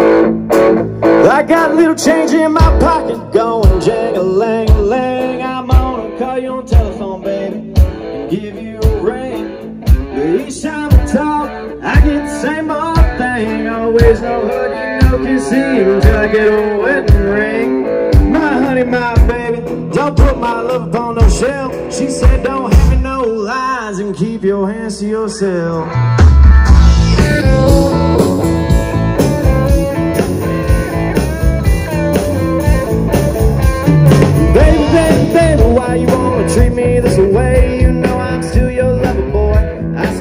I got a little change in my pocket going jang-a-lang-a-lang. I'm gonna call you on telephone, baby, and give you a ring. But each time we talk, I get the same old thing. Always no hugging, no kissing until I get a wedding ring. My honey, my baby, don't put my love upon no shelf. She said, don't hand me no lies and keep your hands to yourself.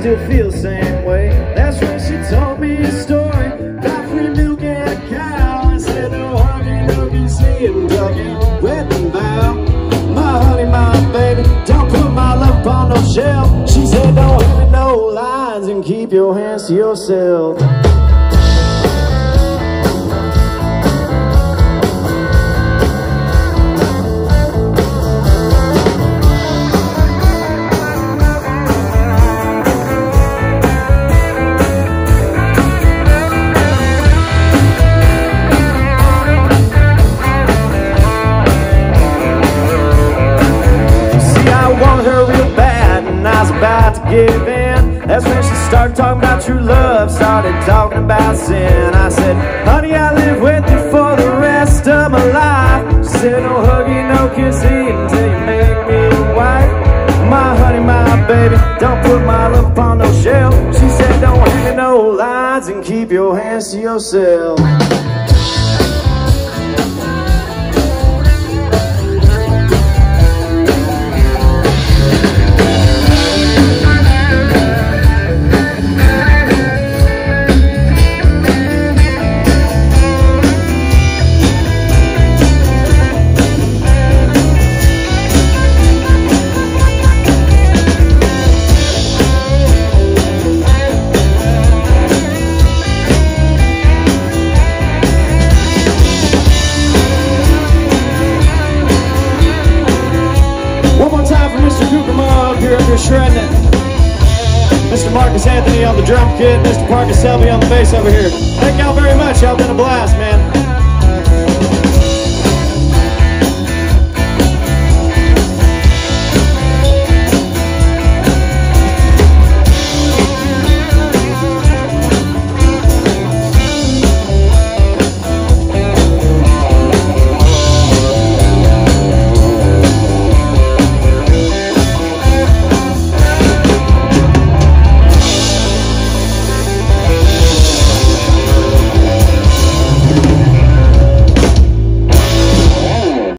Still feel the same way. That's when she told me a story about free milk and a cow. And said no hugging, no kissing, tugging, wedding vow. My honey, my baby, don't put my love upon no shelf. She said don't hit no lines and keep your hands to yourself. That's when she started talking about true love, started talking about sin. I said, honey, I live with you for the rest of my life. She said, no hugging, no kissing until you make me your wife. My honey, my baby, don't put my love upon no shelf. She said, don't hand me no lines and keep your hands to yourself. Mr. Marcus Anthony on the drum kit, Mr. Parker Selby on the bass over here. Thank y'all very much. Y'all been a blast, man.